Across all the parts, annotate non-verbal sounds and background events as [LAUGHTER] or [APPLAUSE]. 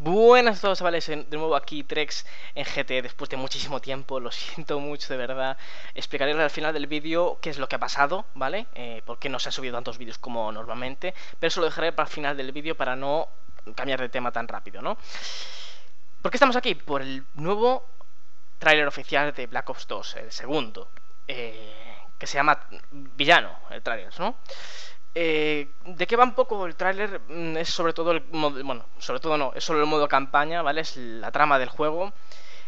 Buenas a todos, chavales, de nuevo aquí Trex en GT después de muchísimo tiempo, lo [LAUGHS] siento mucho de verdad Explicaré al final del vídeo qué es lo que ha pasado, ¿vale? Eh, por qué no se han subido tantos vídeos como normalmente Pero eso lo dejaré para el final del vídeo para no cambiar de tema tan rápido, ¿no? ¿Por qué estamos aquí? Por el nuevo tráiler oficial de Black Ops 2, el segundo eh, Que se llama Villano, el tráiler, ¿no? Eh, ¿De qué va un poco el tráiler? Mm, es sobre todo el modo, bueno, sobre todo no, es solo el modo campaña, ¿vale? Es la trama del juego.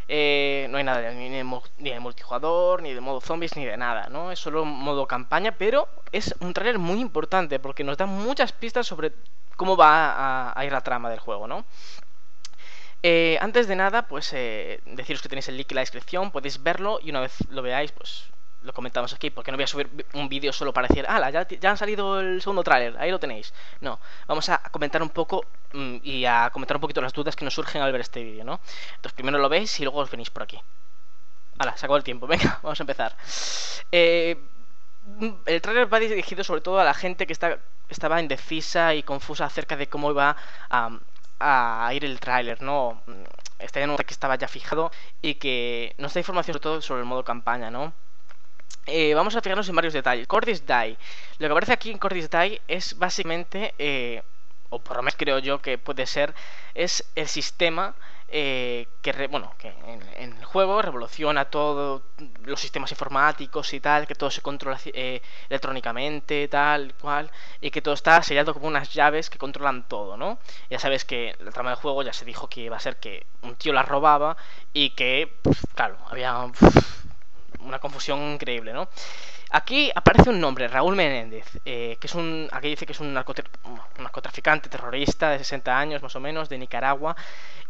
Eh, no hay nada ni de, multijugador, ni de modo zombies, ni de nada, ¿no? Es solo modo campaña, pero es un tráiler muy importante porque nos da muchas pistas sobre cómo va a, ir la trama del juego, ¿no? Eh, antes de nada, pues deciros que tenéis el link en la descripción, podéis verlo y una vez lo veáis, pues lo comentamos aquí, porque no voy a subir un vídeo solo para decir, ah, ya, ya han salido el segundo tráiler, ahí lo tenéis. No, vamos a comentar un poco mm, y a comentar un poquito las dudas que nos surgen al ver este vídeo, ¿no? Entonces primero lo veis y luego os venís por aquí. Hala, se acabó el tiempo, [LAUGHS] venga, vamos a empezar. Eh, el tráiler va dirigido sobre todo a la gente que está, estaba indecisa y confusa acerca de cómo iba a, ir el tráiler, ¿no? Un que estaba ya fijado y que nos da información sobre todo sobre el modo campaña, ¿no? Eh, vamos a fijarnos en varios detalles. Cordis Die. Lo que aparece aquí en Cordis Die es básicamente, eh, o por lo menos creo yo que puede ser, es el sistema eh, que, bueno, que en, el juego revoluciona todos los sistemas informáticos y tal, que todo se controla electrónicamente, tal, cual, y que todo está sellado como unas llaves que controlan todo, ¿no? Ya sabes que la trama del juego ya se dijo que iba a ser que un tío la robaba y que, claro, había una confusión increíble, ¿no? Aquí aparece un nombre, Raúl Menéndez, eh, que es un, aquí dice que es un, narcotraficante terrorista de 60 años más o menos, de Nicaragua,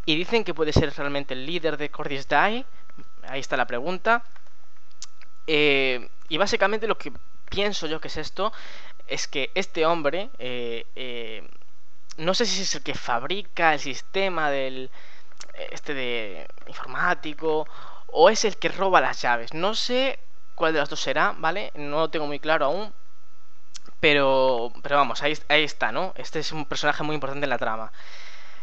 y dicen que puede ser realmente el líder de Cordis ahí está la pregunta, eh, y básicamente lo que pienso yo que es esto, es que este hombre, eh, no sé si es el que fabrica el sistema del, este de informático, o es el que roba las llaves. No sé cuál de las dos será, ¿vale? No lo tengo muy claro aún. Pero, pero vamos, ahí, está, ¿no? Este es un personaje muy importante en la trama.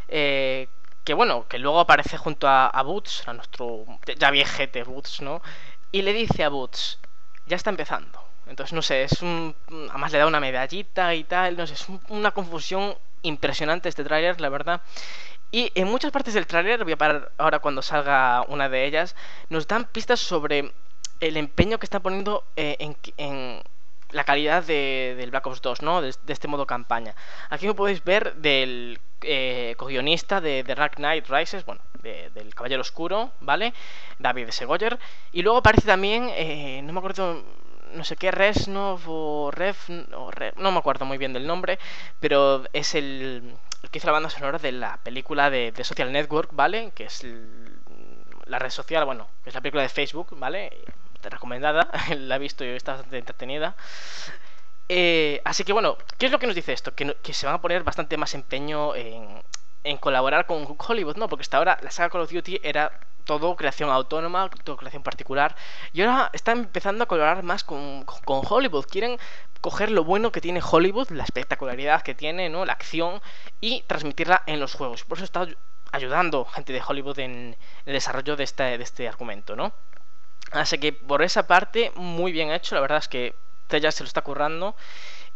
Eh, que bueno, que luego aparece junto a, Boots, a nuestro ya viejete Boots, ¿no? Y le dice a Boots, ya está empezando. Entonces, no sé, es un... Además le da una medallita y tal, no sé, es una confusión impresionante este tráiler, la verdad. Y en muchas partes del tráiler, voy a parar ahora cuando salga una de ellas, nos dan pistas sobre el empeño que están poniendo eh, en, la calidad de, del Black Ops 2, ¿no? De, este modo campaña. Aquí lo podéis ver del eh, co-guionista de The Dark Knight Rises, bueno, del Caballero Oscuro, ¿vale? David Segoyer. Y luego aparece también, eh, no me acuerdo, no sé qué, Resnov o Ref, o no me acuerdo muy bien del nombre, pero es el que hizo la banda sonora de la película de, Social Network, ¿vale? Que es la red social, bueno, que es la película de Facebook, ¿vale? recomendada, [LAUGHS] la he visto y está bastante entretenida. Eh, así que bueno, ¿qué es lo que nos dice esto? Que, que se van a poner bastante más empeño en, en colaborar con Hollywood, ¿no? Porque hasta ahora la saga Call of Duty era todo creación autónoma, todo creación particular. Y ahora están empezando a colaborar más con, con, Hollywood. Quieren coger lo bueno que tiene Hollywood, la espectacularidad que tiene, ¿no? La acción, y transmitirla en los juegos. Por eso está ayudando gente de Hollywood en el desarrollo de este, de este argumento, ¿no? Así que por esa parte, muy bien hecho. La verdad es que ya se lo está currando.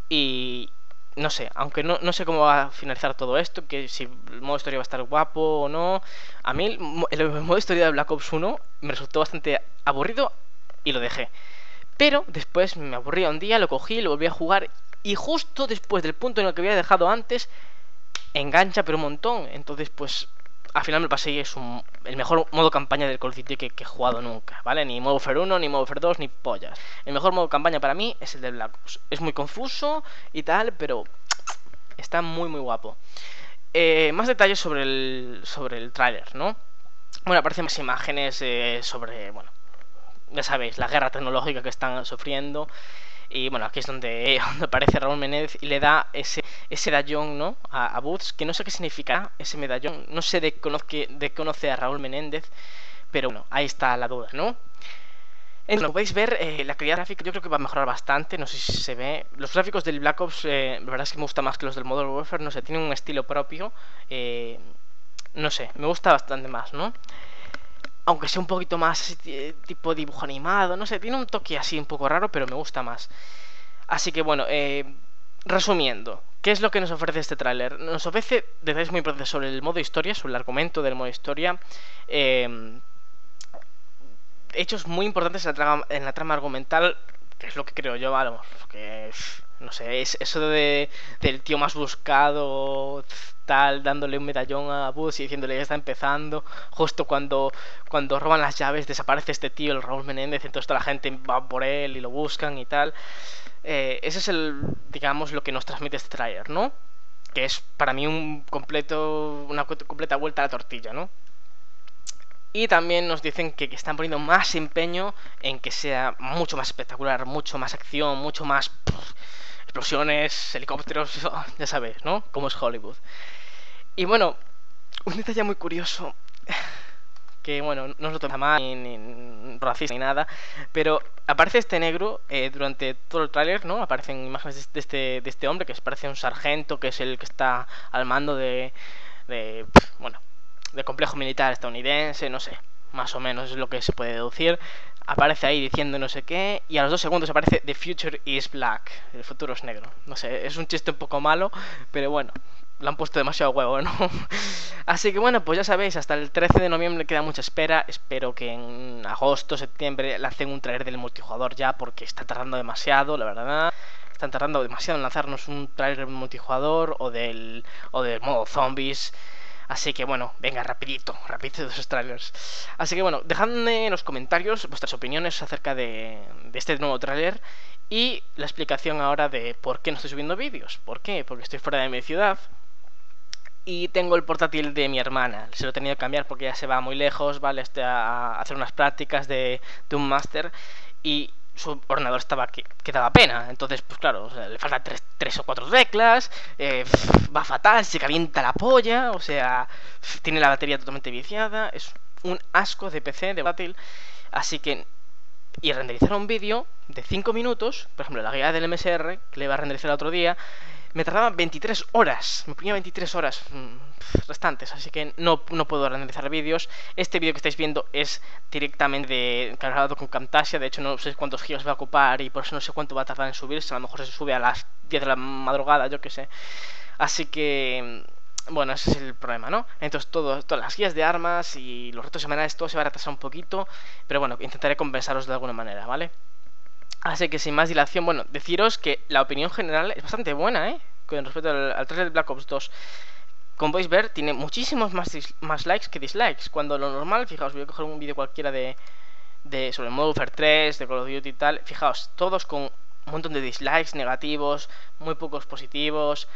Y, no sé, aunque no, no, sé cómo va a finalizar todo esto, que si el modo historia va a estar guapo o no. A mí el, el, modo historia de Black Ops 1 me resultó bastante aburrido y lo dejé. Pero después me aburrí un día, lo cogí, lo volví a jugar y justo después del punto en el que había dejado antes, engancha pero un montón. Entonces pues al final me pasé y es un, el mejor modo campaña del Call of Duty que, he jugado nunca, ¿vale? Ni modo Fer 1, ni modo Fer 2, ni pollas. El mejor modo campaña para mí es el de Black Ops. Es muy confuso y tal, pero está muy muy guapo. Eh, más detalles sobre el, sobre el tráiler, ¿no? Bueno, aparecen más imágenes eh, sobre, bueno, ya sabéis, la guerra tecnológica que están sufriendo. Y bueno, aquí es [LAUGHS] donde, aparece Raúl Menéndez y le da ese, ese medallón ¿no? a, a Boots, que no sé qué significa ese medallón. No sé de, conoce, de conoce a Raúl Menéndez, pero bueno, ahí está la duda, ¿no? Entonces, como podéis ver, eh, la calidad gráfica yo creo que va a mejorar bastante, no sé si se ve. Los gráficos del Black Ops, eh, la verdad es que me gusta más que los del Modern Warfare, no sé, tienen un estilo propio. Eh, no sé, me gusta bastante más, ¿no? Aunque sea un poquito más tipo dibujo animado, no sé, tiene un toque así un poco raro, pero me gusta más. Así que bueno, eh, resumiendo, ¿qué es lo que nos ofrece este tráiler? Nos ofrece detalles muy importantes sobre el modo historia, sobre el argumento del modo historia. Eh, hechos muy importantes en la, trama, argumental, que es lo que creo yo, vamos, que no sé, es eso de, del tío más buscado, tal, dándole un medallón a Buzz y diciéndole ya está empezando, justo cuando, cuando roban las llaves desaparece este tío, el Raúl Menéndez, entonces toda la gente va por él y lo buscan y tal. Eh, ese es el, digamos, lo que nos transmite este trailer, ¿no? Que es para mí un completo, una completa vuelta a la tortilla, ¿no? Y también nos dicen que, están poniendo más empeño en que sea mucho más espectacular, mucho más acción, mucho más explosiones, helicópteros, [LAUGHS] ya sabes, ¿no? Como es Hollywood. Y bueno, un detalle muy curioso, [LAUGHS] que bueno, no es lo toma mal, ni, ni, racista ni nada, pero aparece este negro eh, durante todo el tráiler, ¿no? Aparecen imágenes de este, de este hombre que parece un sargento, que es el que está al mando de, de bueno, de complejo militar estadounidense, no sé, más o menos es lo que se puede deducir. Aparece ahí diciendo no sé qué, y a los dos segundos aparece The Future is Black, el futuro es negro. No sé, es un chiste un poco malo, pero bueno, lo han puesto demasiado huevo, ¿no? [LAUGHS] Así que bueno, pues ya sabéis, hasta el 13 de noviembre queda mucha espera. Espero que en agosto, septiembre lancen un trailer del multijugador ya, porque está tardando demasiado, la verdad. Están tardando demasiado en lanzarnos un trailer multijugador o del, o del modo zombies. Así que bueno, venga, rapidito, [LAUGHS] rapidito de esos trailers. Así que bueno, dejadme en los comentarios vuestras opiniones acerca de, este nuevo trailer y la explicación ahora de por qué no estoy subiendo vídeos. ¿Por qué? Porque estoy fuera de mi ciudad y tengo el portátil de mi hermana. Se lo he tenido que cambiar porque ya se va muy lejos, ¿vale? Este, a hacer unas prácticas de, de un máster y su ordenador estaba que, daba pena. Entonces, pues claro, le faltan tres, tres, o cuatro teclas, eh, va fatal, se calienta la polla, o sea, tiene la batería totalmente viciada, es un asco de PC, de bátil. Así que, y renderizar un vídeo de 5 minutos, por ejemplo, la guía del MSR, que le iba a renderizar el otro día, me tardaba 23 horas, me ponía 23 horas mm, restantes, así que no, no puedo renderizar vídeos. Este vídeo que estáis viendo es directamente cargado con Camtasia, de hecho no sé cuántos gigas va a ocupar y por eso no sé cuánto va a tardar en subirse, a lo mejor se sube a las 10 de la madrugada, yo que sé. Así que mm, bueno, ese es el problema, ¿no? Entonces todo, todas las guías de armas y los retos semanales, todo se va a retrasar un poquito, pero bueno, intentaré compensaros de alguna manera, ¿vale? Así que sin más dilación, bueno, deciros que la opinión general es bastante buena, ¿eh? Con respecto al, al trailer de Black Ops 2. Como podéis ver, tiene muchísimos más, más likes que dislikes. Cuando lo normal, fijaos, voy a coger un vídeo cualquiera de, de sobre Modern Warfare 3, de Call of Duty y tal. Fijaos, todos con un montón de dislikes negativos, muy pocos positivos.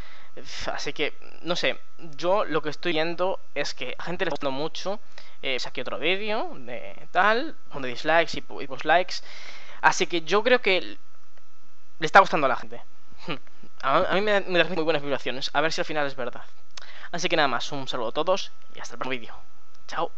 Así que, no sé, yo lo que estoy viendo es que a gente le está mucho. Eh, saqué otro vídeo de tal, con de dislikes y, y post likes. Así que yo creo que le está gustando a la gente. [LAUGHS] A mí me, da muy buenas vibraciones. A ver si al final es verdad. Así que nada más, un saludo a todos y hasta el próximo vídeo. Chao.